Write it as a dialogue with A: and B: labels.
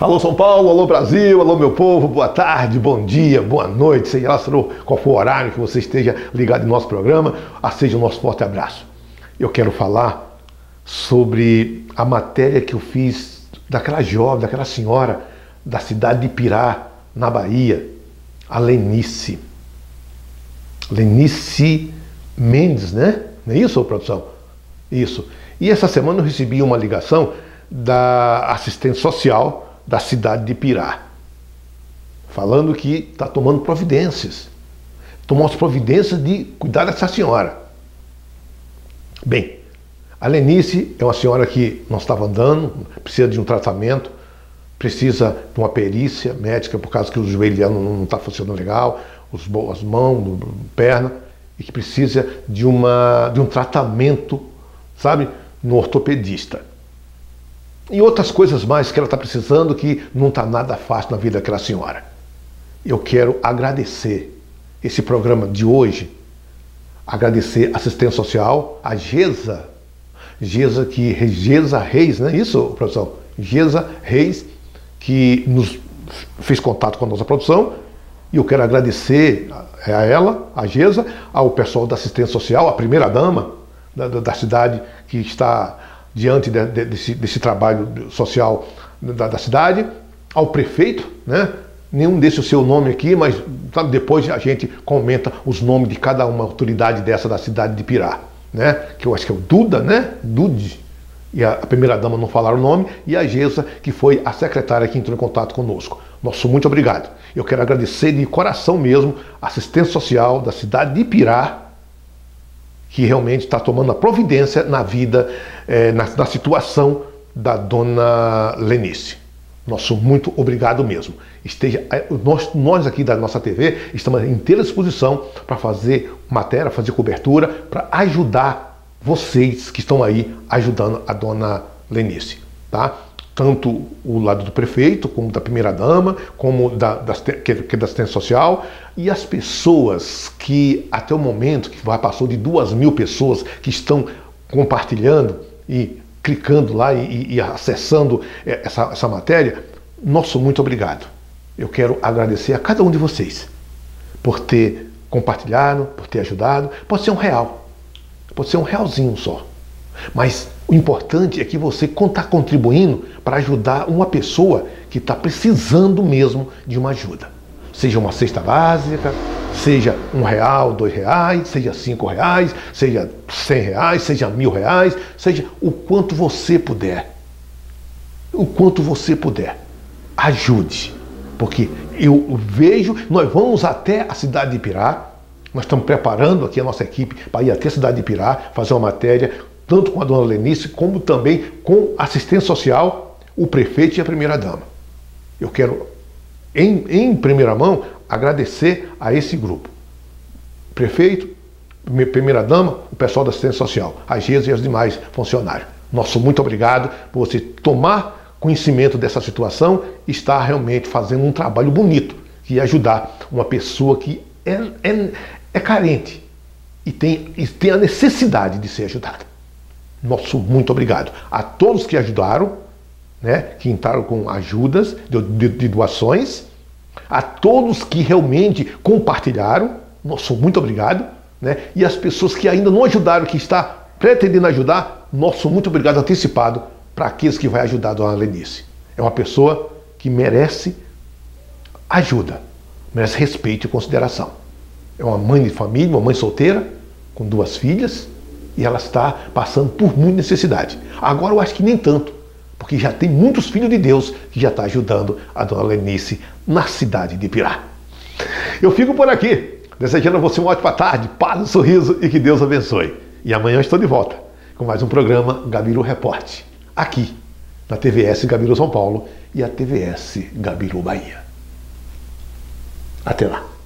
A: Alô São Paulo, alô Brasil, alô meu povo, boa tarde, bom dia, boa noite, seja lá qual for o horário que você esteja ligado em nosso programa, seja o nosso forte abraço. Eu quero falar sobre a matéria que eu fiz daquela jovem, daquela senhora da cidade de Pirá, na Bahia, a Lenice. Lenice Mendes, né? Não é isso, produção? Isso. E essa semana eu recebi uma ligação da assistente social da cidade de Pirá, falando que está tomando providências. Tomou as providências de cuidar dessa senhora. Bem, a Lenice é uma senhora que não estava andando, precisa de um tratamento, precisa de uma perícia médica por causa que o joelho dela não está funcionando legal, os, as mãos, perna, e que precisa de, uma, de um tratamento, sabe, no ortopedista e outras coisas mais que ela está precisando que não está nada fácil na vida daquela senhora. Eu quero agradecer esse programa de hoje, agradecer a assistência social, a GESA, GESA que Gesa Reis, não é isso, produção? Gesa Reis, que nos fez contato com a nossa produção, e eu quero agradecer a ela, a GESA, ao pessoal da assistência social, a primeira dama da, da cidade que está diante de, de, desse, desse, trabalho social da, da, cidade, ao prefeito, né? Nenhum desse o seu nome aqui, mas sabe, depois a gente comenta os nomes de cada uma autoridade dessa da cidade de Pirá, né? Que eu acho que é o Duda, né? Dude. E a, a primeira dama não falaram o nome, e a Gesa, que foi a secretária que entrou em contato conosco. Nosso muito obrigado. Eu quero agradecer de coração mesmo a assistência social da cidade de Pirá, que realmente está tomando a providência na vida, é, na, na, situação da dona Lenice. Nosso muito obrigado mesmo. Esteja, eh, nós, nós aqui da nossa TV estamos em inteira disposição para fazer matéria, fazer cobertura, para ajudar vocês que estão aí ajudando a dona Lenice. Tá? Tanto o lado do prefeito, como da primeira-dama, como da, da, que, que é da assistência social, e as pessoas que até o momento, que passou de duas mil pessoas que estão compartilhando e clicando lá e, e acessando é, essa, essa matéria, nosso muito obrigado. Eu quero agradecer a cada um de vocês por ter compartilhado, por ter ajudado. Pode ser um real, pode ser um realzinho só, mas o importante é que você está contribuindo para ajudar uma pessoa que está precisando mesmo de uma ajuda. Seja uma cesta básica, seja um real, dois reais, seja cinco reais, seja cem reais, seja mil reais, seja o quanto você puder. O quanto você puder. Ajude. Porque eu vejo, nós vamos até a cidade de Pirá, nós estamos preparando aqui a nossa equipe para ir até a cidade de Pirá, fazer uma matéria tanto com a dona Lenice, como também com assistência social, o prefeito e a primeira-dama. Eu quero, em, em primeira mão, agradecer a esse grupo. Prefeito, primeira-dama, o pessoal da assistência social, a GES e os demais funcionários. Nosso muito obrigado por você tomar conhecimento dessa situação e estar realmente fazendo um trabalho bonito, que é ajudar uma pessoa que é, é, é carente e tem, e tem a necessidade de ser ajudada. Nosso muito obrigado a todos que ajudaram, né, que entraram com ajudas de, de, de doações, a todos que realmente compartilharam, nosso muito obrigado, né, e as pessoas que ainda não ajudaram, que está pretendendo ajudar, nosso muito obrigado antecipado para aqueles que vai ajudar a dona Lenice. É uma pessoa que merece ajuda, merece respeito e consideração. É uma mãe de família, uma mãe solteira, com duas filhas, e ela está passando por muita necessidade. Agora eu acho que nem tanto, porque já tem muitos filhos de Deus que já estão tá ajudando a dona Lenice na cidade de Pirá. Eu fico por aqui, desejando a você uma ótima tarde, paz, um sorriso e que Deus abençoe. E amanhã estou de volta com mais um programa Gabiru Repórter, aqui na TVS Gabiru São Paulo e a TVS Gabiru Bahia. Até lá.